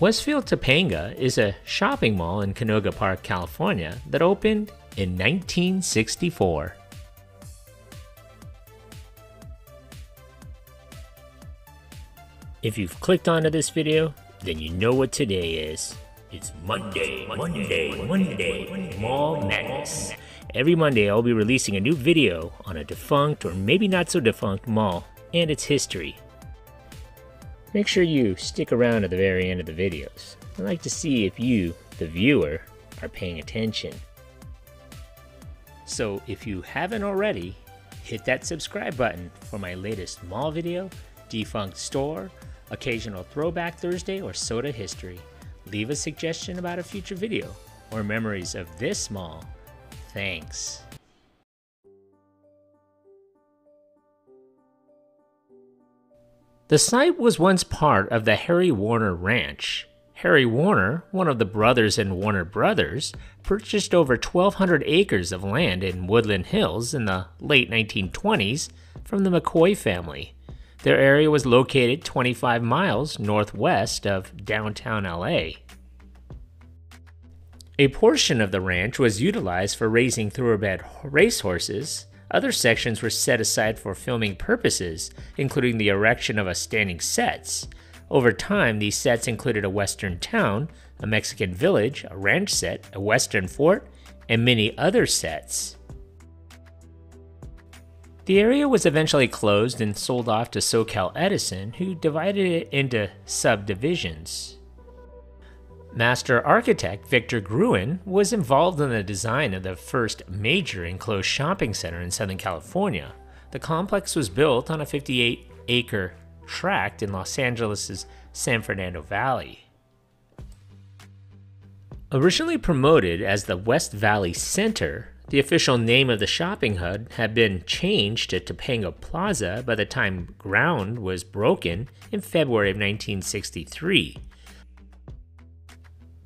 Westfield Topanga is a shopping mall in Canoga Park, California that opened in 1964. If you've clicked onto this video, then you know what today is. It's Monday, Monday, Monday, Mall Madness. Every Monday, I'll be releasing a new video on a defunct or maybe not so defunct mall and its history. Make sure you stick around to the very end of the videos. I'd like to see if you, the viewer, are paying attention. So if you haven't already, hit that subscribe button for my latest mall video, defunct store, occasional throwback Thursday, or soda history. Leave a suggestion about a future video or memories of this mall. Thanks. The site was once part of the Harry Warner Ranch. Harry Warner, one of the brothers in Warner Brothers, purchased over 1,200 acres of land in Woodland Hills in the late 1920s from the McCoy family. Their area was located 25 miles northwest of downtown LA. A portion of the ranch was utilized for raising thoroughbred racehorses. Other sections were set aside for filming purposes, including the erection of a standing sets. Over time, these sets included a western town, a Mexican village, a ranch set, a western fort, and many other sets. The area was eventually closed and sold off to SoCal Edison, who divided it into subdivisions. Master architect Victor Gruen was involved in the design of the first major enclosed shopping center in Southern California. The complex was built on a 58 acre tract in Los Angeles' San Fernando Valley. Originally promoted as the West Valley Center, the official name of the shopping hub had been changed to Topanga Plaza by the time ground was broken in February of 1963.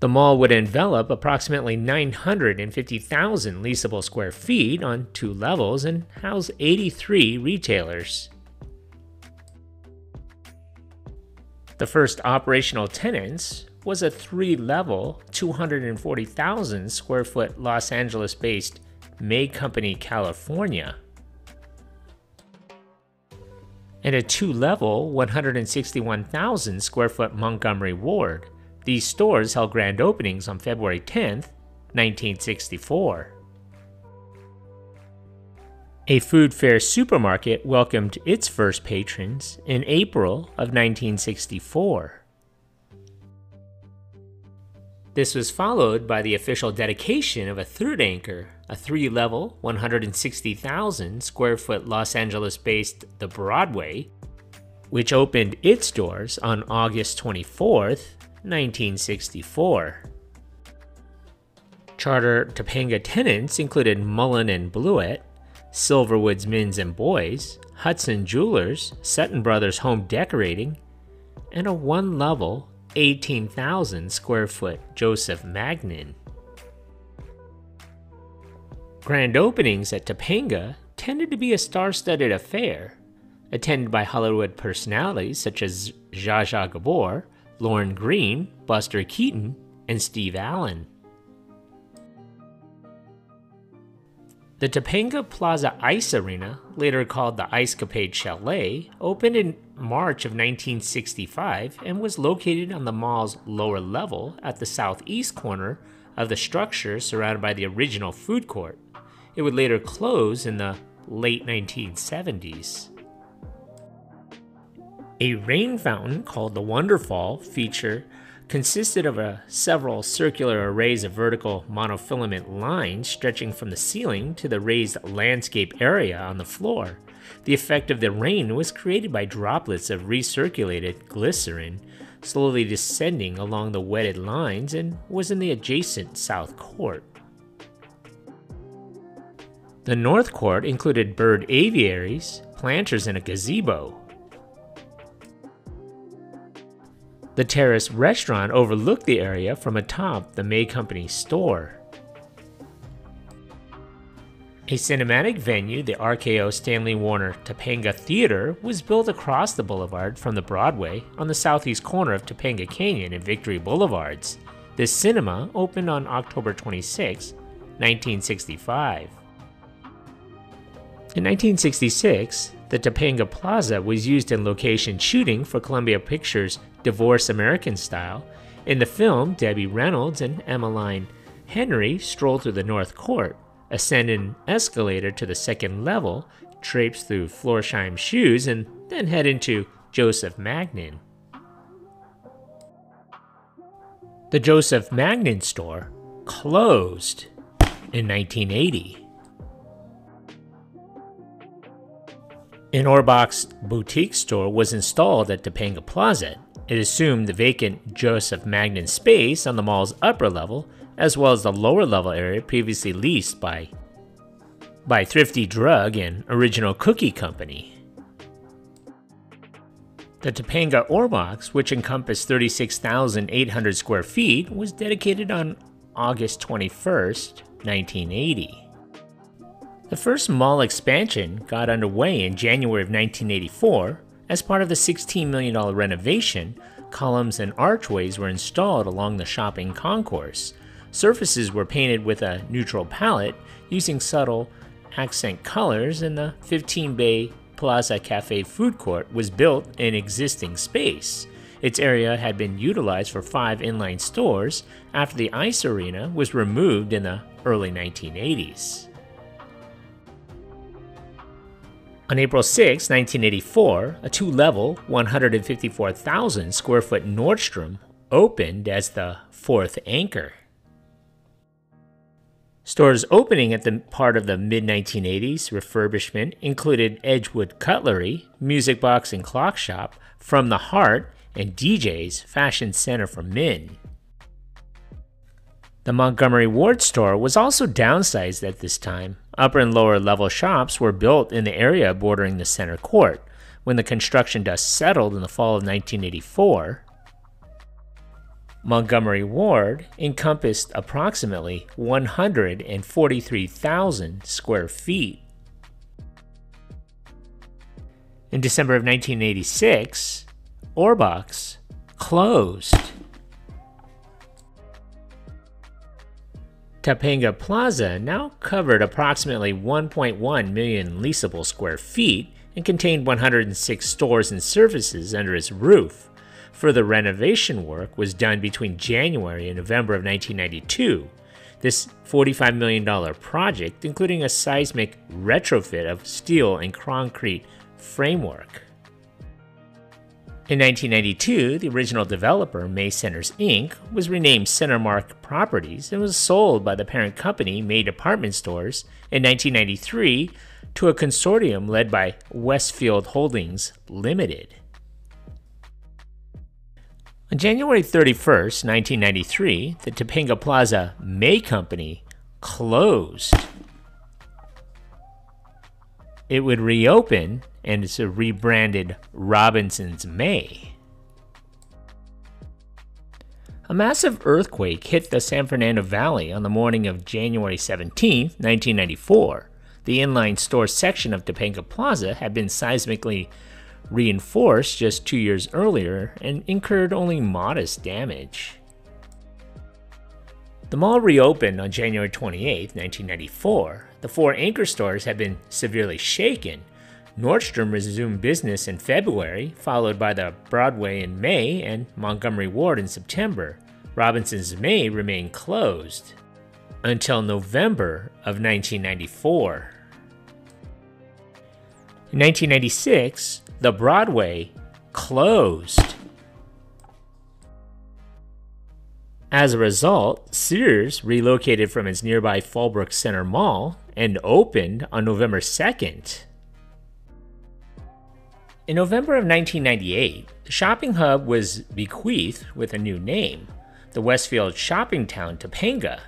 The mall would envelop approximately 950,000 leasable square feet on two levels and house 83 retailers. The first operational tenants was a three level, 240,000 square foot Los Angeles based May Company California, and a two level, 161,000 square foot Montgomery Ward. These stores held grand openings on February 10, 1964. A food fair supermarket welcomed its first patrons in April of 1964. This was followed by the official dedication of a third anchor, a three level, 160,000 square foot Los Angeles based The Broadway, which opened its doors on August 24, 1964. Charter Topanga tenants included Mullen and Bluett, Silverwoods Men's and Boys, Hudson Jewelers, Sutton Brothers Home Decorating, and a one level, 18,000 square foot Joseph Magnin. Grand openings at Topanga tended to be a star studded affair, attended by Hollywood personalities such as Zsa Zsa Gabor, Lorne Greene, Buster Keaton, and Steve Allen. The Topanga Plaza Ice Arena, later called the Ice Capade Chalet, opened in March of 1965 and was located on the mall's lower level at the southeast corner of the structure surrounded by the original food court. It would later close in the late 1970s. A rain fountain called the Wonderfall feature consisted of a, several circular arrays of vertical monofilament lines stretching from the ceiling to the raised landscape area on the floor. The effect of the rain was created by droplets of recirculated glycerin slowly descending along the wetted lines and was in the adjacent south court. The north court included bird aviaries, planters, and a gazebo. The terrace restaurant overlooked the area from atop the May Company store. A cinematic venue, the RKO Stanley Warner Topanga Theater, was built across the boulevard from the Broadway on the southeast corner of Topanga Canyon and Victory Boulevards. This cinema opened on October 26, 1965. In 1966, the Topanga Plaza was used in location shooting for Columbia Pictures' Divorce American Style. In the film, Debbie Reynolds and Emmaline Henry stroll through the North Court ascend an escalator to the second level, traipse through Florsheim shoes, and then head into Joseph Magnin. The Joseph Magnin store closed in 1980. An Ohrbach's boutique store was installed at Topanga Plaza. It assumed the vacant Joseph Magnin space on the mall's upper level as well as the lower level area previously leased by by Thrifty Drug and Original Cookie Company. The Topanga Ohrbach's, which encompassed 36,800 square feet, was dedicated on August 21, 1980. The first mall expansion got underway in January of 1984. As part of the $16 million renovation, columns and archways were installed along the shopping concourse, Surfaces were painted with a neutral palette using subtle accent colors, and the 15 bay Plaza Cafe food court was built in existing space. Its area had been utilized for five inline stores after the ice arena was removed in the early 1980s. On April 6, 1984, a two level, 154,000 square foot Nordstrom opened as the fourth anchor. Stores opening at the part of the mid 1980s refurbishment included Edgewood Cutlery, Music Box and Clock Shop, From the Heart, and DJ's Fashion Center for Men. The Montgomery Ward store was also downsized at this time. Upper and lower level shops were built in the area bordering the center court. When the construction dust settled in the fall of 1984, Montgomery Ward encompassed approximately 143,000 square feet. In December of 1986, Ohrbach's closed. Topanga Plaza now covered approximately 1.1 million leasable square feet and contained 106 stores and services under its roof. Further renovation work was done between January and November of 1992. This $45 million project, including a seismic retrofit of steel and concrete framework. In 1992, the original developer, May Centers Inc., was renamed Centermark Properties and was sold by the parent company, May Department Stores, in 1993 to a consortium led by Westfield Holdings Limited. On January 31, 1993, the Topanga Plaza May Company closed. It would reopen and it's a rebranded Robinson's May. A massive earthquake hit the San Fernando Valley on the morning of January 17, 1994. The inline store section of Topanga Plaza had been seismically reinforced just two years earlier and incurred only modest damage. The mall reopened on January 28, 1994. The four anchor stores had been severely shaken. Nordstrom resumed business in February, followed by the Broadway in May and Montgomery Ward in September. Robinson's May remained closed until November of 1994. In 1996, the Broadway closed. As a result, Sears relocated from its nearby Fallbrook Center Mall and opened on November 2nd. In November of 1998, the shopping hub was bequeathed with a new name, the Westfield Shopping Town Topanga.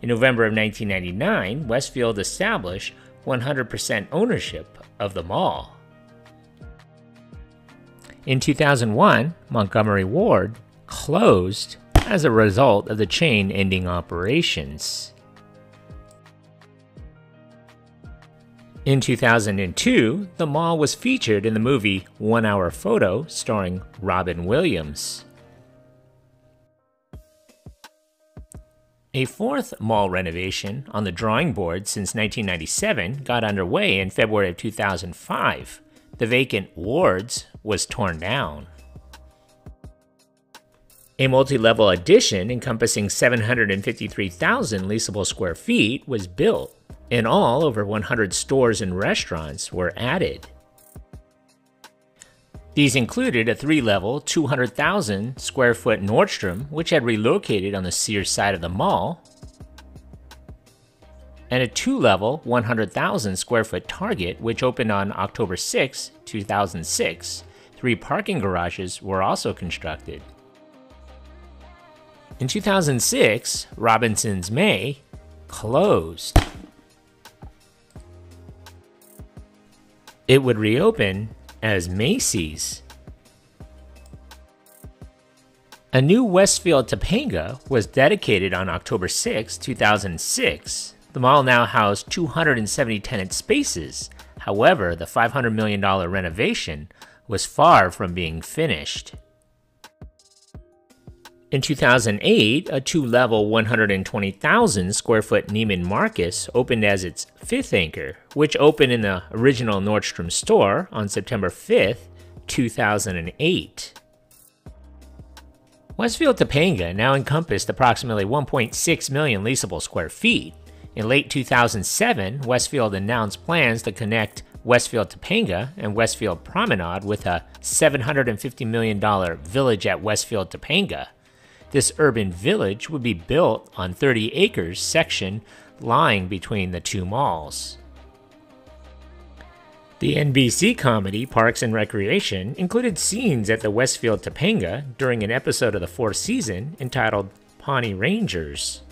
In November of 1999, Westfield established 100% ownership of the mall. In 2001, Montgomery Ward closed as a result of the chain ending operations. In 2002, the mall was featured in the movie One Hour Photo starring Robin Williams. A fourth mall renovation on the drawing board since 1997 got underway in February of 2005. The vacant wards was torn down. A multi level addition encompassing 753,000 leasable square feet was built. In all, over 100 stores and restaurants were added. These included a three level, 200,000 square foot Nordstrom, which had relocated on the Sears side of the mall, and a two level, 100,000 square foot Target, which opened on October 6, 2006. Three parking garages were also constructed. In 2006, Robinson's May closed. It would reopen as Macy's. A new Westfield Topanga was dedicated on October 6, 2006. The mall now housed 270 tenant spaces. However, the $500 million renovation was far from being finished. In 2008, a two level 120,000 square foot Neiman Marcus opened as its fifth anchor, which opened in the original Nordstrom store on September 5, 2008. Westfield Topanga now encompassed approximately 1.6 million leasable square feet. In late 2007, Westfield announced plans to connect Westfield Topanga and Westfield Promenade with a $750 million village at Westfield Topanga. This urban village would be built on 30 acres section lying between the two malls. The NBC comedy Parks and Recreation included scenes at the Westfield Topanga during an episode of the fourth season entitled Pawnee Rangers.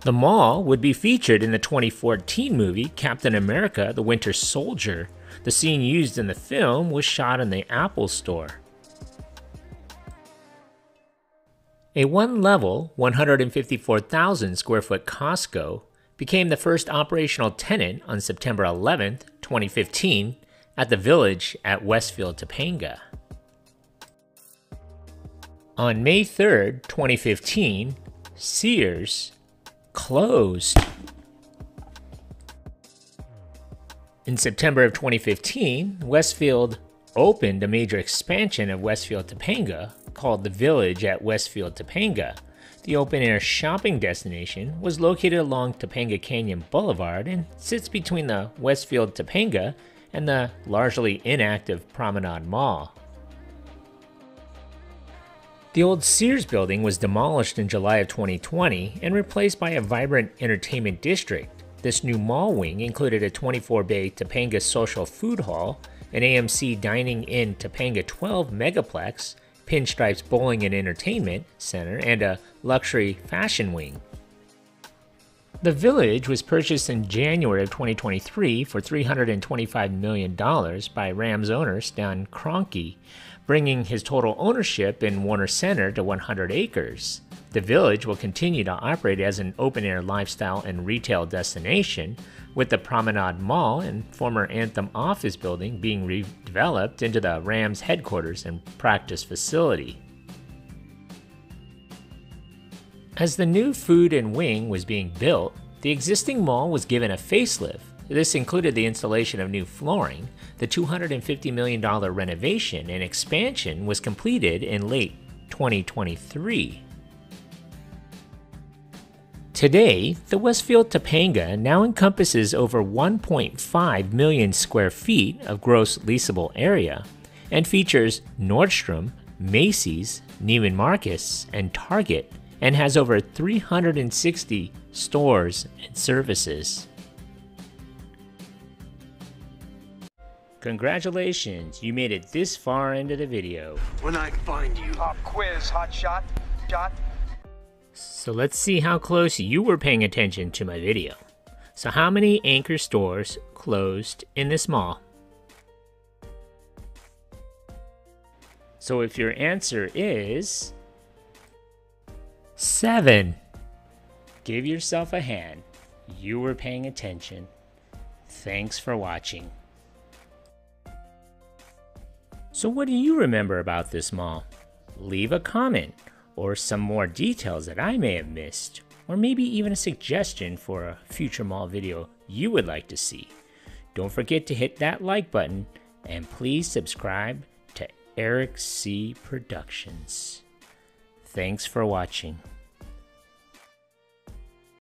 The mall would be featured in the 2014 movie Captain America the Winter Soldier. The scene used in the film was shot in the Apple Store. A one level, 154,000 square foot Costco became the first operational tenant on September 11, 2015, at the village at Westfield Topanga. On May 3, 2015, Sears closed. In September of 2015, Westfield opened a major expansion of Westfield Topanga called the Village at Westfield Topanga. The open air shopping destination was located along Topanga Canyon Boulevard and sits between the Westfield Topanga and the largely inactive Promenade Mall. The old Sears building was demolished in July of 2020 and replaced by a vibrant entertainment district. This new mall wing included a 24 bay Topanga Social Food Hall, an AMC Dining Inn Topanga 12 megaplex, Pinstripes Bowling and Entertainment Center, and a luxury fashion wing. The village was purchased in January of 2023 for $325 million by Rams owner Stan Kroenke, bringing his total ownership in Warner Center to 100 acres. The village will continue to operate as an open air lifestyle and retail destination, with the Promenade Mall and former Anthem office building being redeveloped into the Rams headquarters and practice facility. As the new food and wing was being built, the existing mall was given a facelift. This included the installation of new flooring. The $250 million renovation and expansion was completed in late 2023. Today, the Westfield Topanga now encompasses over 1.5 million square feet of gross leasable area and features Nordstrom, Macy's, Neiman Marcus, and Target, and has over 360 stores and services. Congratulations, you made it this far into the video. When I find you. Pop quiz, hot shot, shot. So let's see how close you were paying attention to my video. So how many anchor stores closed in this mall? So if your answer is 7, give yourself a hand. you were paying attention. Thanks for watching. So, what do you remember about this mall? Leave a comment or some more details that I may have missed, or maybe even a suggestion for a future mall video you would like to see. Don't forget to hit that like button and please subscribe to Eric C. Productions. Thanks for watching.